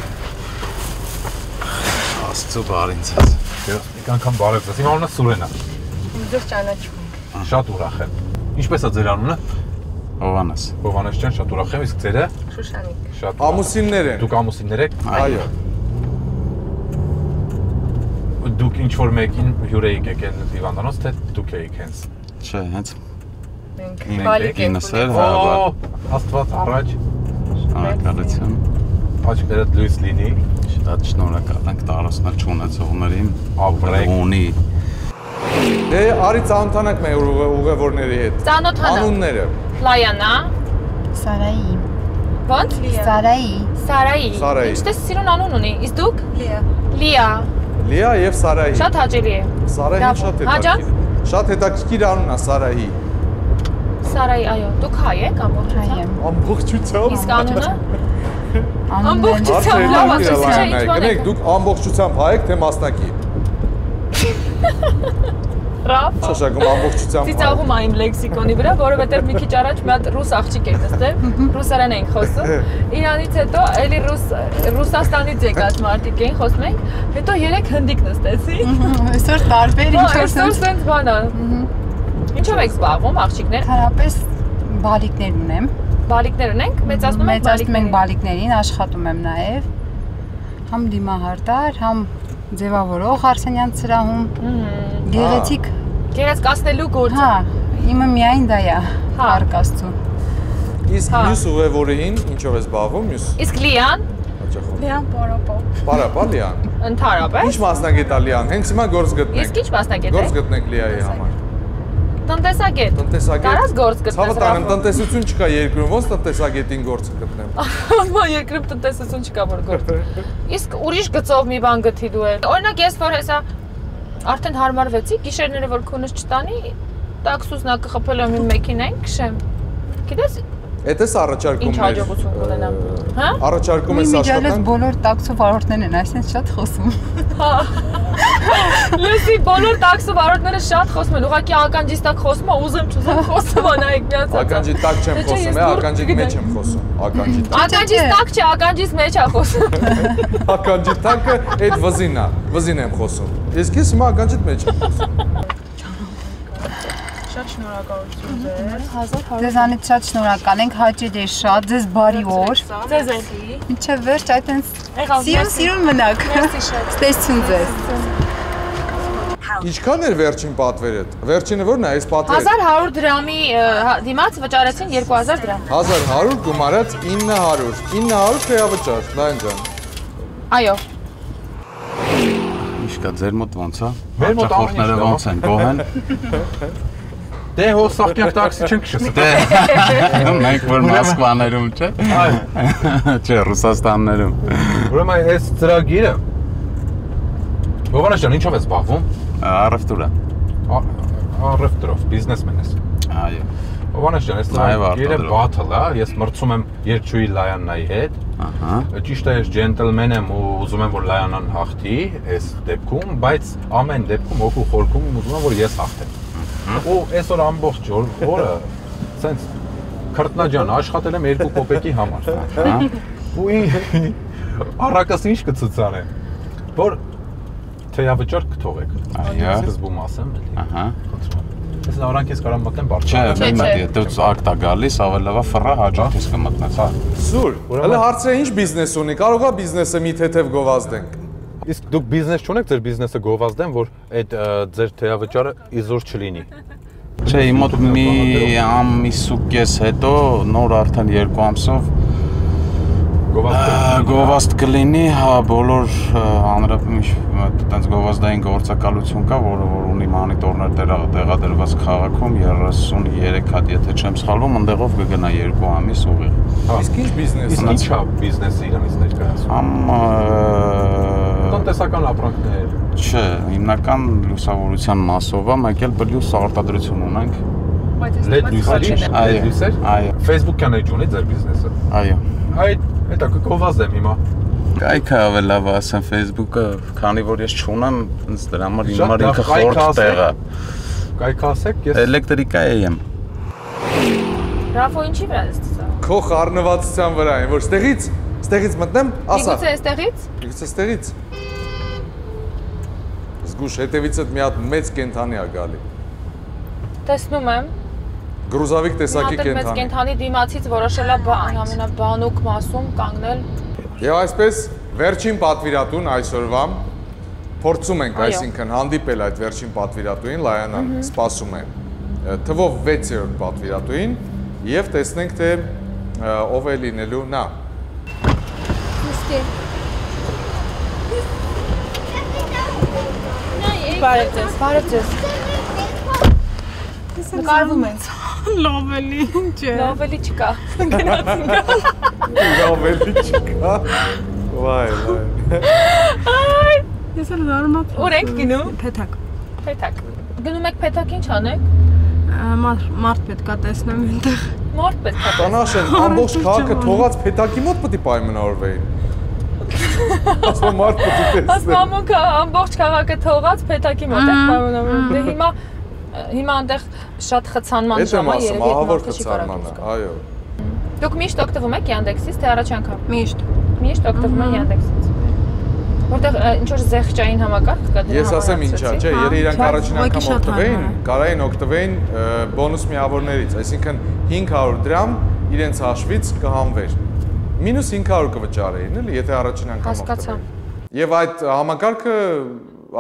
Աստծո բարին ձեզ։ Եկ անգամ բարև ձեզ։ Իմ անունը Սուրեն է։ Ձեզ ճանաչում ենք։ Շատ ուրախ եմ։ Ինչպես է ձեր անունը։ Հովանես։ Հովանես ջան, շատ ուրախ եմ, իսկ ձերը։ Շուշանիկ։ Շատ Ամուսիններ են։ Դուք ամուսիններ եք։ Այո։ Դուք ինչ որ մեկին հյուր եք եկել հիվանդանոց, թե դուք եք հենց։ Չէ, հենց մենք բալիկ ենք։ Ինսեր, հա, Աստված առաջ։ Շնորհակալություն։ Աչքերդ լույս լինի։ Շատ շնորհակալ ենք տարածքներ չունեցողներին։ Ապրեք։ Ունի։ Դե արի ծանոթանանք մեր ուղևորների հետ։ Ծանոթանանք։ Անունները։ Լայանա։ Սարայի։ Ոնց։ Սարայի։ Սարայի։ Սարայի։ Ինչտես սիրուն անուն ունի։ Իսկ դուք։ Լիա։ Լիա։ Լիա եւ Սարայի։ Շատ հաճելի է։ Սարային շատ Հա ջան։ հետաքրքիր։ Շատ հետաքրքիր անուն է Սարայի։ Սարայի, այո։ Դուք հայ եք ամբողջությամբ։ Ամբողջությամբ։ Իսկ անունը։ Ամբողջությամբ լավ ասեցի, չէ, ինչ բան Գնեք, եք։ դուք ամբողջությամբ հայ եք թե մասնակի։ Ռաֆ։ Շաշակում ամբողջությամբ Ծիծաղում է իմ լեքսիկոնի վրա, որովհետև մի քիչ առաջ մի հատ ռուս աղջիկ էր նստել, ռուսերեն էինք խոսում։ Իրանից հետո էլի ռուս Ռուսաստանից եկած մարդիկ էին խոսում ենք, հետո երեք հնդիկ նստեցի։ Այսօր տարբեր ինչ որ Այսօր sense բան է։ Ինչով եք զբաղվում աղջիկներ։ Հարաբես բալիկներ ունեմ։ Բալիկներ ունենք, մեծացնում ենք մեծացնում ենք բալիկներին, աշխատում եմ նաև համ դիմահարդար, համ ձևավորող Արսենյան ծրահում։ Գեղեցիկ գեղեցկացնելու գործը։ Հա, իմը միայն դա է։ Հա, արկաստու։ Իսկ մյուս ուղևորին ինչով է զբաղվում մյուս Իսկ Լիան Լիան պարապա։ Պարապա Լիան։ ընդհանրապես Ինչ մասնագետ է Լիան։ Հենց հիմա գործ գտնենք։ Իսկ ինչ մասնագետ է։ Գործ գտնենք Լիայի համար։ տնտեսագետ։ Տնտեսագետ։ Կարաս գործ գտնես։ Ցավը տանեմ, տնտեսություն չկա երկրում, ոնց տնտեսագետին գործ գտնեմ։ Ահա երկրում տնտեսություն չկա որ գործ։ Իսկ ուրիշ գծով մի բան գտի դու էլ։ Օրինակ ես որ հեսա արդեն հարմարվեցի, գիշերները որ քունս չտանի, տաքսուսնա կխփել եմ իմ մեքենային, քշեմ։ Գիտես, Էդ էս առաջարկում ինչ հաջողություն կունենամ։ Հա? Առաջարկում ես Միջալես աշխատանք։ բոլոր տաքսո վարորդներն են, այսինքն շատ խոսում։ Հա։ Լուսի բոլոր տաքսո վարորդները շատ խոսում են, ուղղակի ականջից տակ խոսում է, ուզեմ չուզեմ խոսում է նայեք միացած։ Ականջի տակ չեմ խոսում, ես ականջի մեջ եմ խոսում։ Ականջի տակ։ Ականջից տակ չէ, ականջից մեջ է խոսում։ Ականջի տակը այդ վզին է, վզին եմ խոսում։ Ես քեզ հիմա ականջիդ մեջ եմ խոսում։ Շատ շնորհակալություն ձեզ։ 1100 Ձեզանից շատ շնորհակալ ենք, հաճելի է շատ, ձեզ բարի օր։ Ձեզ էլի։ Մինչև վերջ այտենց Եղավ, սիրուն սիրուն մնաք։ Մերսի շատ։ Ստեսություն ձեզ։ Ինչքան էր վերջին պատվերդ։ Վերջինը ո՞րն է, այս պատվերը։ 1100 դրամի ը, դիմաց վճարեցին 2000 դրամ։ 1100 գումարած 900։ 900 թեավճար, լայն ջան։ Այո։ Ինչ կա ձեր մոտ ոնց է։ Մեր մոտ ինչ ոնց են, գոհ են։ Դե հո սախտյան տաքսի չենք շսը։ Դե մենք որ Մոսկվաներում չէ։ Չէ, Ռուսաստաններում։ Ուրեմն այս ծրագիրը Հովանես ջան, ինչով ես զբաղվում։ Առևտուրը։ Առևտրով, բիզնեսմեն ես։ Այո։ Հովանես ջան, այս ծրագիրը բաթլ է, ես մրցում եմ երկչույի Լայաննայի հետ։ Ահա։ Ճիշտ է, ես ջենտլմեն եմ ու ուզում եմ որ Լայանան հաղթի այս դեպքում, բայց ամեն դեպքում հոգու խորքում ուզում եմ որ ես հաղթեմ։ Ու այսօր ամբողջ օր օրը սենց քրտնաջան աշխատել եմ 2 կոպեկի համար։ Ահա։ Ու ի- առակս ինչ կցուցանե։ Որ թեյավճար կթողեք։ Այո։ Սկզբում ասեմ էլի։ Ահա։ Ես նորանք ես կարամ մտնեմ բարձր։ Չէ, մի մտի, դուք ակտ է գալիս, ավելի լավ է ֆռա հաջող ես կմտնես, հա։ Սուր, հələ հարցրե ինչ բիզնես ունի։ Կարող է բիզնեսը մի թեթև գովազդենք։ Իսկ դուք բիզնես չունեք, ձեր բիզնեսը գովազդեն, որ այդ ձեր թեյավճարը իզուր չլինի։ Չէ, իմ մոտ մի ամիս ու կես հետո նոր արդեն երկու ամսով գովազդ կլինի, հա, բոլոր հանրապետություն այդտենց գովազդային գործակալություն կա, որը որ ունի մոնիտորներ տեղա- տեղադրված քաղաքում 33 հատ, եթե չեմ սխալվում, ընդեղով կգնա երկու ամիս ուղիղ։ Իսկ ինչ բիզնես ի՞նչ է բիզնեսը իրանից ներկայացնում։ Ամ տնտեսական ապրանքներ։ Չէ, հիմնական լուսավորության մասով է, մեկ էլ բլյուս արտադրություն ունենք։ Լեդ լույսերի, Այո, լույսեր։ այո։ Facebook-յան էջ ունի ձեր բիզնեսը։ Այո։ Այդ հետա կգովազդեմ հիմա։ Կայքը ավելի լավ է, ասեմ Facebook-ը, քանի որ ես չունեմ, ինձ դրա համար լավ, ինքը կայքը խորտ տեղ է։ Կայք ասեք, ես Էլեկտրիկա եմ։ Ռաֆո ինչի վրա ես ծծա։ Քո խառնվածության վրա են, որ ստեղից, ստեղից մտնեմ, ասա։ Միգուցե այստեղից։ Միգուցե ստեղից։ Զգուշ հետևիցդ մի հատ մեծ կենթանի է գալի։ Տեսնում եմ։ Գրուզավիկ տեսակի էլ մեծ կենթանի։ կենթանի դիմացից որոշել է բան ամենաբանուկ մասում կանգնել։ Եվ այսպես վերջին պատվիրատուն այսօրվա փորձում ենք, այսինքն հանդիպել այդ վերջին պատվիրատուին, Լայանան սպասում է թվով 6-րդ պատվիրատուին եւ տեսնենք թե ով է լինելու նա։ Բարև ձեզ։ Բարև ձեզ։ Նկարվում ենք։ Լավ էլի, ինչ է։ Լավ էլի չկա։ Գնացինք։ Լավ էլի չկա։ Վայ, վայ։ Այ, ես էլ զարմացա։ Ուր ենք գնում։ Փեթակ։ Փեթակ։ Գնում եք փեթակ ինչ անեք։ Մարդ պետքա տեսնեմ այնտեղ։ Մարդ պետք է։ Տանաշեն ամբողջ քաղաքը թողած փետակի մոտ պետք է պայմանավորվեին։ Ասում մարդ պետք է Ասում ամոքը ամբողջ քաղաքը թողած փեթակի մոտ է Ահա, պայմանավորվում։ Դե հիմա հիմա այնտեղ շատ խցանման Այդ եմ ժամ է ասում, երևի ահավոր զգալ։ այո։ Դուք միշտ օգտվում եք Yandex-ից, թե առաջ անգամ։ Միշտ։ Միշտ օգտվում եք Yandex-ից։ Որտեղ ինչ որ զեղչային համակարգ կա դրա Ես ասեմ ինչա, չէ, երբ իրանք առաջին անգամ օգտվեին, կարային օգտվեին բոնուս միավորներից, այսինքն 500 դրամ իրենց հաշվից կհանվեր։ Մինուս 500 կվճարեին, էլի, եթե առաջին անգամ Հասկացա։ Եվ այդ համակարգը,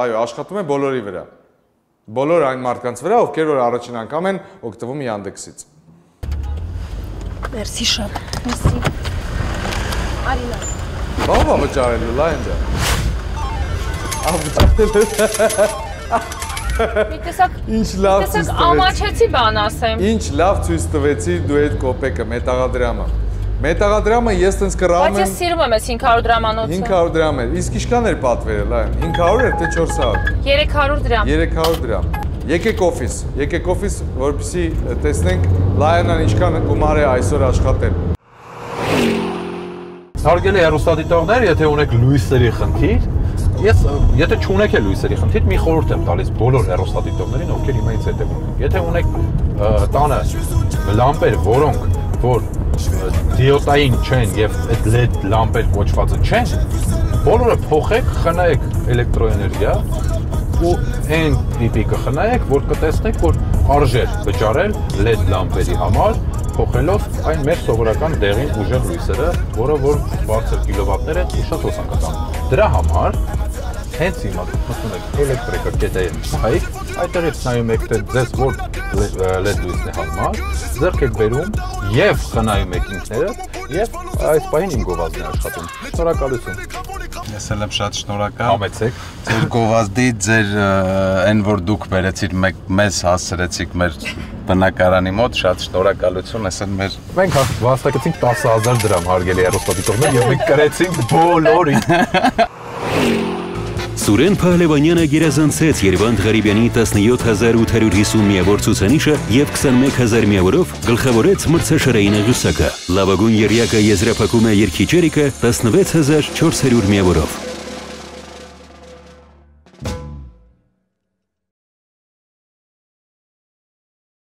այո, աշխատում է բոլորի վրա։ Բոլոր այն մարդկանց վրա, ովքեր որ առաջին անգամ են օգտվում Yandex-ից։ Մերսի շատ։ Մերսի։ Արինա։ Բա բա վճարելու լա ինձ։ Ահա վճարելու։ Մի տեսակ Ինչ լավ ցույց տեսակ տվեց։ ամաչեցի բան ասեմ։ Ինչ լավ ցույց տվեցի դու այդ կոպեկը, մետաղադրամը։ Մետաղադրամը ես տենց կռավում Բայց ես եմ սիրում եմ այս 500 դրամանոցը։ 500 դրամ էր։ Իսկ ինչքան էր պատվերը, լա։ 500 էր թե 400։ 300 դրամ։ 300 դրամ։ Եկեք օֆիս, եկեք օֆիս, որպեսզի տեսնենք Լայանան ինչքան գումար է այսօր աշխատել։ Հարգելի հեռուստադիտողներ, եթե ունեք լույսերի խնդիր, ես եթե չունեք էլ լույսերի խնդիր, մի խորհուրդ եմ տալիս բոլոր հեռուստադիտողներին, ովքեր հիմա ինձ հետևում են։ Եթե ունեք տանը լամպեր, որոնք որ ը, դիոդային չեն եւ այդ LED լամպեր կոչվածը չեն, բոլորը փոխեք, խնայեք էլեկտրոէներգիա ու այն տիպի կխնայեք, որ կտեսնեք, որ արժեր վճարել LED լամպերի համար, փոխելով այն մեր սովորական դեղին ուժեղ լույսերը, որը որ բարձր կիլովատներ են ու շատ հոսանք տանում։ Դրա համար հենց հիմա խոսում եք էլեկտրիկա կետային հայք, այդտեղից նայում եք թե ձեզ որ լույսն է հարմար, ձեռք եք բերում եւ խնայում եք ինքներդ եւ այս պահին իմ գովազդն է աշխատում։ Շնորհակալություն։ Ես էլ եմ շատ շնորհակալ։ Համեցեք։ Ձեր գովազդի, ձեր այն որ դուք բերեցիք մեզ հասցրեցիք մեր բնակարանի մոտ, շատ շնորհակալություն, ասեն մեր Մենք վաստակեցինք 10000 դրամ հարգելի հեռուստադիտողներ եւ մենք կրեցինք բոլորին։ Սուրեն Փահլևանյանը գերազանցեց Երևան Ղարիբյանի 17850 միավոր ցուցանիշը եւ 21000 միավորով գլխավորեց մրցաշարային աղյուսակը։ Լավագույն երյակը եզրափակում է երկիչերիկը 16400 միավորով։